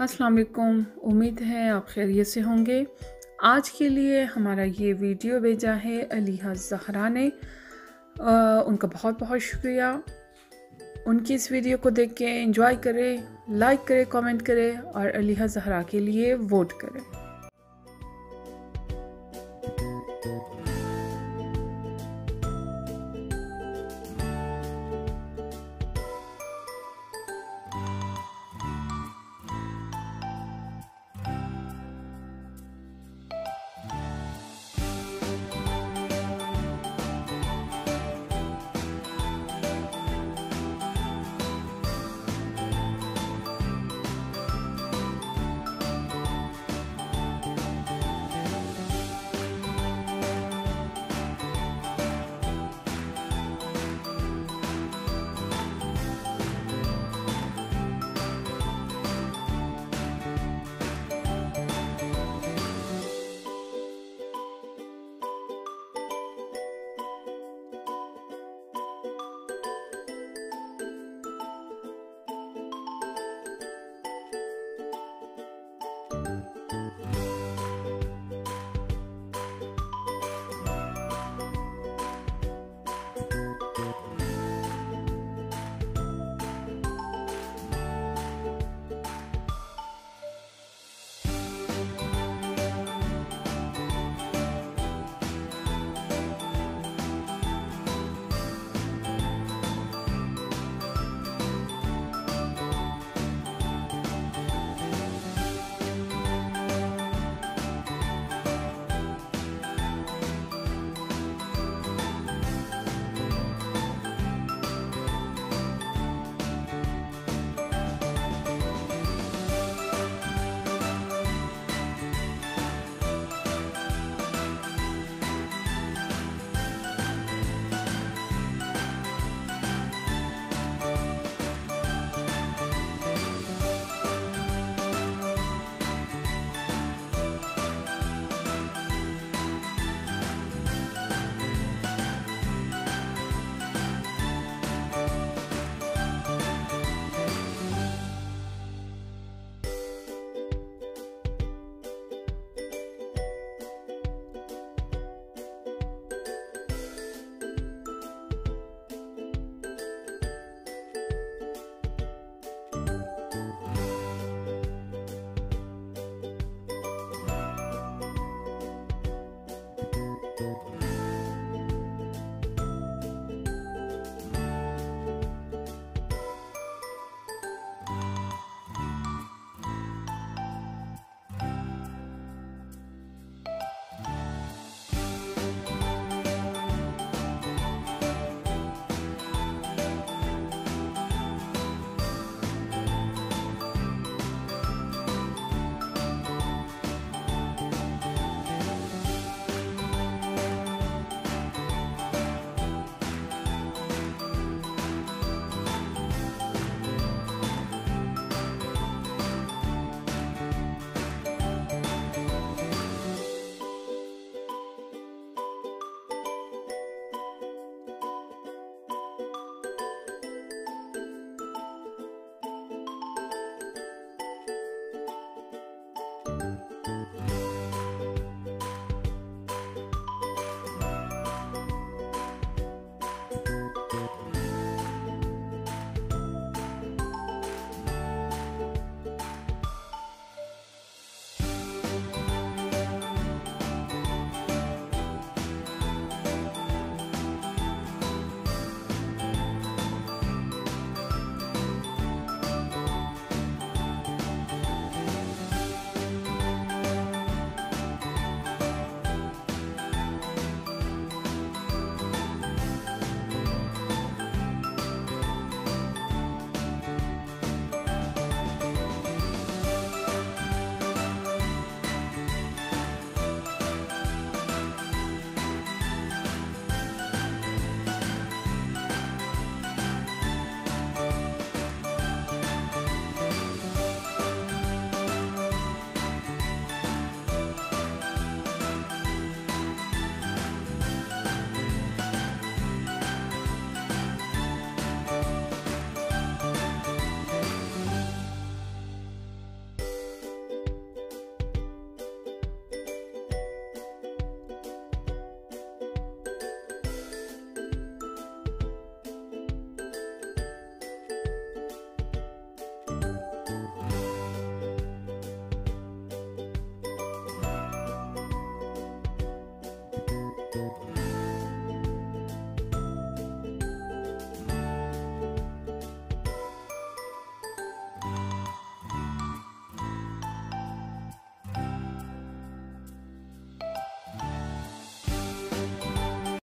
अस्सलाम वालेकुम। उम्मीद है आप खैरियत से होंगे। आज के लिए हमारा ये वीडियो भेजा है अलीहा जहरा ने। आ, उनका बहुत बहुत शुक्रिया। उनकी इस वीडियो को देख के इंजॉय करें लाइक करें कमेंट करें और अलीहा जहरा के लिए वोट करें।